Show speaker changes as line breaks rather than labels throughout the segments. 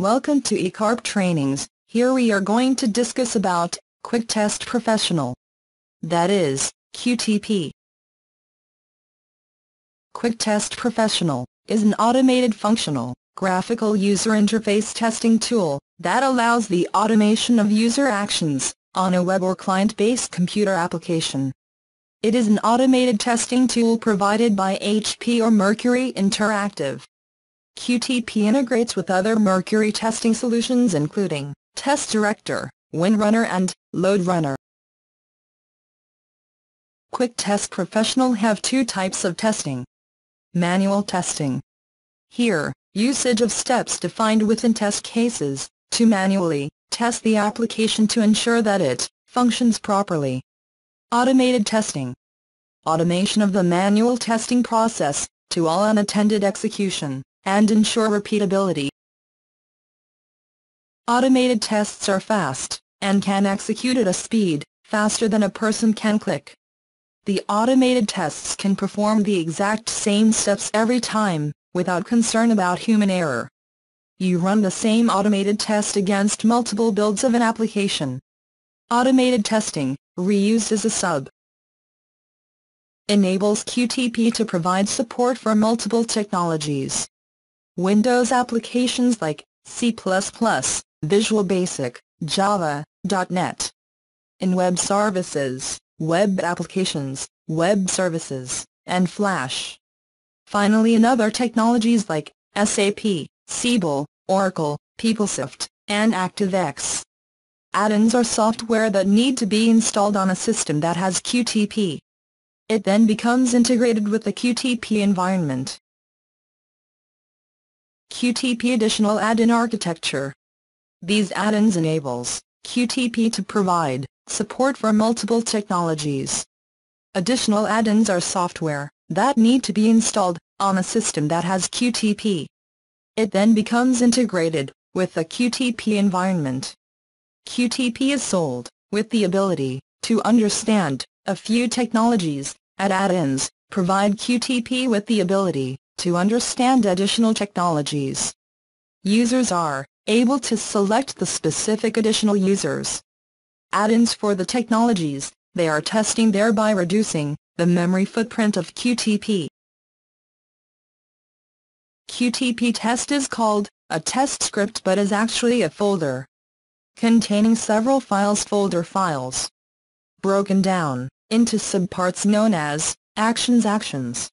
Welcome to Ecorp Trainings. Here we are going to discuss about Quick Test Professional. That is, QTP. Quick Test Professional is an automated functional, graphical user interface testing tool that allows the automation of user actions on a web or client-based computer application. It is an automated testing tool provided by HP or Mercury Interactive. QTP integrates with other Mercury testing solutions including Test Director, WinRunner and LoadRunner. Quick Test Professional have two types of testing. Manual testing. Here, usage of steps defined within test cases, to manually test the application to ensure that it functions properly. Automated testing. Automation of the manual testing process, to all unattended execution and ensure repeatability. Automated tests are fast, and can execute at a speed, faster than a person can click. The automated tests can perform the exact same steps every time, without concern about human error. You run the same automated test against multiple builds of an application. Automated testing, reused as a sub, enables QTP to provide support for multiple technologies. Windows applications like C++, Visual Basic, Java, .NET. In web services, web applications, web services, and Flash. Finally in other technologies like SAP, Siebel, Oracle, PeopleSoft, and ActiveX. Add-ins are software that need to be installed on a system that has QTP. It then becomes integrated with the QTP environment. QTP Additional Add-in Architecture These add-ins enables QTP to provide support for multiple technologies. Additional add-ins are software that need to be installed on a system that has QTP. It then becomes integrated with the QTP environment. QTP is sold with the ability to understand a few technologies, add add-ins, provide QTP with the ability to understand additional technologies. Users are able to select the specific additional users. Add-ins for the technologies they are testing thereby reducing the memory footprint of QTP. QTP test is called a test script but is actually a folder containing several files folder files broken down into subparts known as actions actions.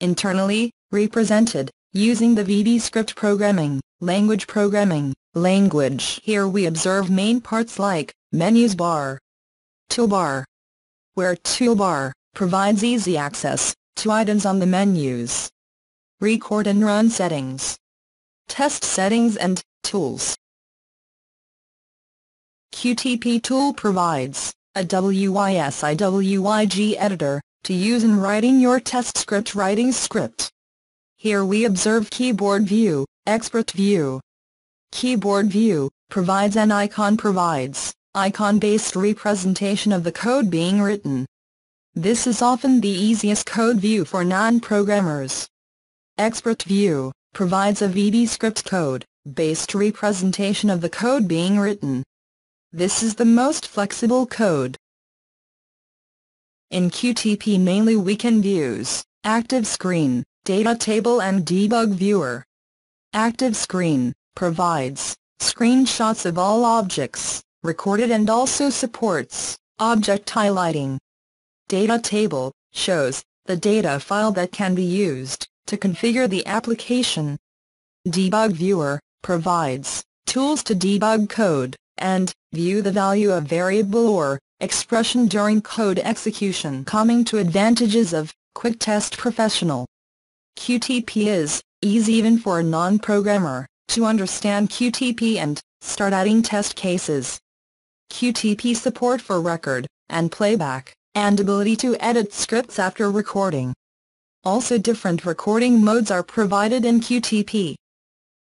Internally, represented, using the VB script programming, language programming, language. Here we observe main parts like, menus bar, toolbar, where toolbar provides easy access to items on the menus. Record and run settings. Test settings and tools. QTP tool provides a WYSIWYG editor to use in writing your test script writing script. Here we observe Keyword View, Expert View. Keyword View provides an icon provides icon-based representation of the code being written. This is often the easiest code view for non-programmers. Expert View provides a VB script code-based representation of the code being written. This is the most flexible code. In QTP mainly we can views, active screen, Data Table and Debug Viewer. Active Screen provides screenshots of all objects recorded and also supports object highlighting. Data Table shows the data file that can be used to configure the application. Debug Viewer provides tools to debug code and view the value of variable or expression during code execution coming to advantages of Quick Test Professional. QTP is easy even for a non-programmer to understand QTP and start adding test cases. QTP support for record and playback, and ability to edit scripts after recording. Also different recording modes are provided in QTP.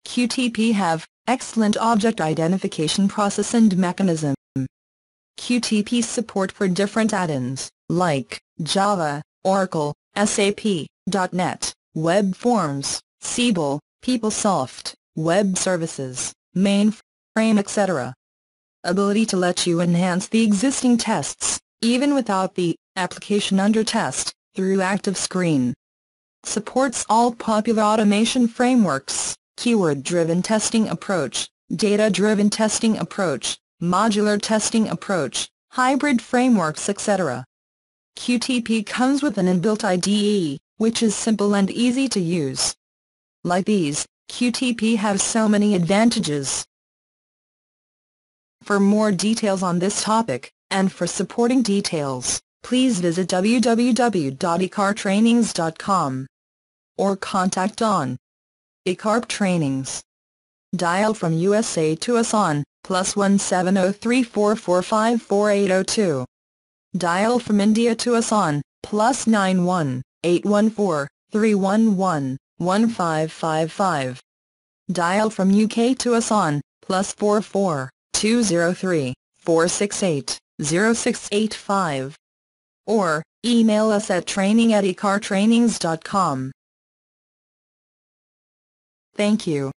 QTP have excellent object identification process and mechanism. QTP support for different add-ins, like Java, Oracle, SAP, .NET, Web Forms, Siebel, PeopleSoft, Web Services, mainframe etc. Ability to let you enhance the existing tests, even without the application under test, through ActiveScreen. Supports all popular automation frameworks, keyword-driven testing approach, data-driven testing approach, modular testing approach, hybrid frameworks etc. QTP comes with an inbuilt IDE, which is simple and easy to use. Like these, QTP has so many advantages. For more details on this topic, and for supporting details, please visit www.ecorptrainings.com or contact on Ecorp Trainings. Dial from USA to us on plus 17034454802. Dial from India to us on plus 91 814 311 1555. Dial from UK to us on plus 44 203 468 0685. Or, email us at training at ecorptrainings.com. Thank you.